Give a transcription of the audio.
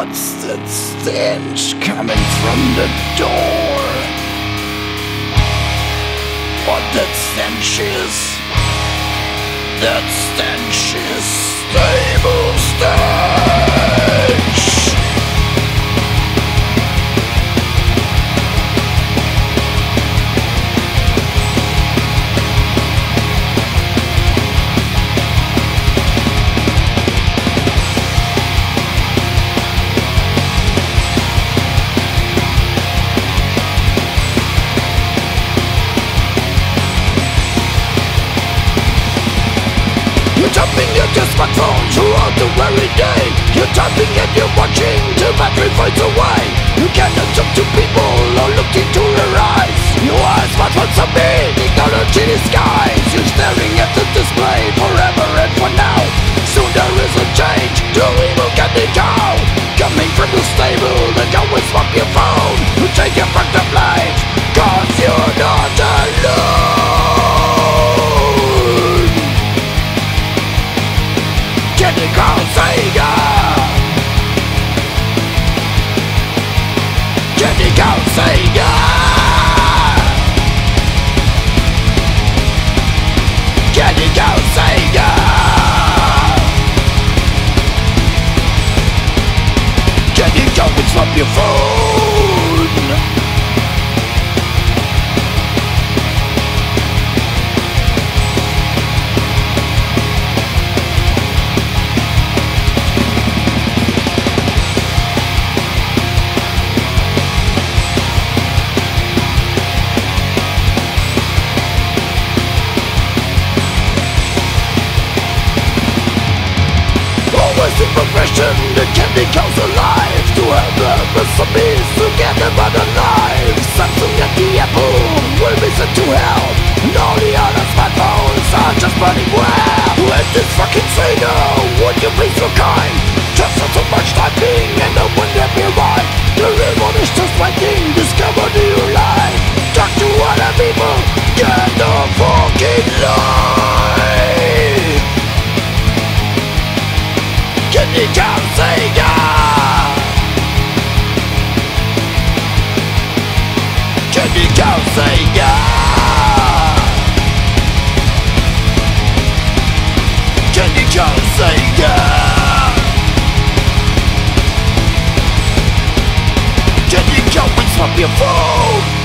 What's that stench coming from the door? What that stench is? That stench is stable, stable. Something you just got thrown throughout the very day. You're typing and you up your phone. Always in progression, that can be caused alive. up your fool.